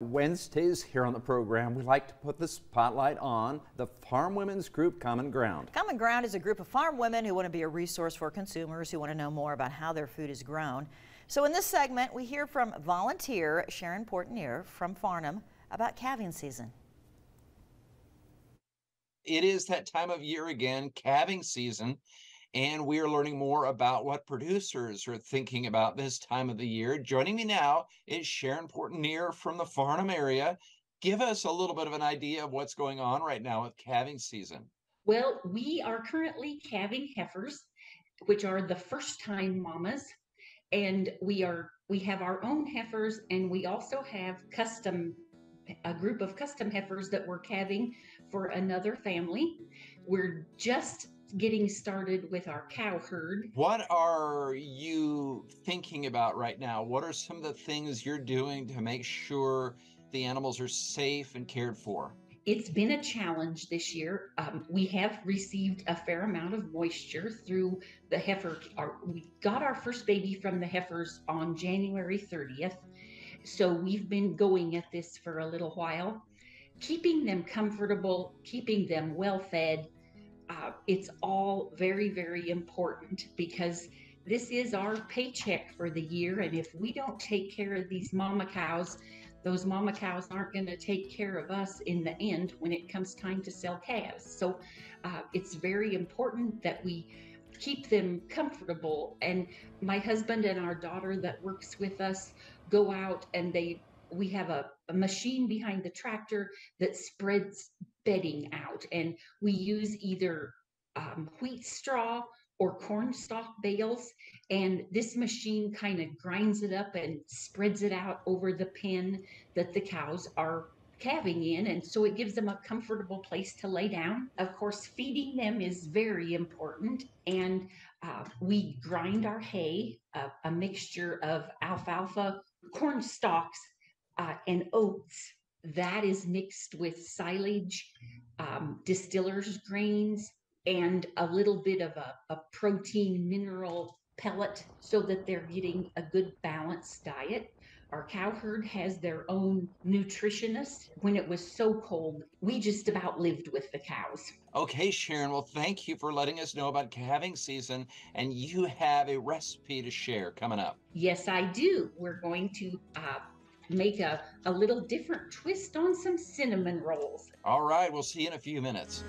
Wednesdays here on the program, we like to put the spotlight on the Farm Women's Group Common Ground. Common Ground is a group of farm women who want to be a resource for consumers who want to know more about how their food is grown. So in this segment, we hear from volunteer Sharon Portenier from Farnam about calving season. It is that time of year again, calving season, and we are learning more about what producers are thinking about this time of the year. Joining me now is Sharon Portenier from the Farnam area. Give us a little bit of an idea of what's going on right now with calving season. Well, we are currently calving heifers, which are the first time mamas, and we are we have our own heifers and we also have custom a group of custom heifers that we're calving for another family. We're just getting started with our cow herd. What are you thinking about right now? What are some of the things you're doing to make sure the animals are safe and cared for? It's been a challenge this year. Um, we have received a fair amount of moisture through the heifer. Our, we got our first baby from the heifers on January 30th. So we've been going at this for a little while, keeping them comfortable, keeping them well fed, uh, it's all very, very important because this is our paycheck for the year. And if we don't take care of these mama cows, those mama cows aren't going to take care of us in the end when it comes time to sell calves. So uh, it's very important that we keep them comfortable. And my husband and our daughter that works with us go out and they we have a, a machine behind the tractor that spreads bedding out, and we use either um, wheat straw or corn stalk bales. And this machine kind of grinds it up and spreads it out over the pen that the cows are calving in. And so it gives them a comfortable place to lay down. Of course, feeding them is very important. And uh, we grind our hay, uh, a mixture of alfalfa, corn stalks, uh, and oats that is mixed with silage, um, distiller's grains, and a little bit of a, a protein mineral pellet so that they're getting a good balanced diet. Our cow herd has their own nutritionist. When it was so cold, we just about lived with the cows. Okay, Sharon. Well, thank you for letting us know about calving season. And you have a recipe to share coming up. Yes, I do. We're going to uh, make a, a little different twist on some cinnamon rolls. All right, we'll see you in a few minutes.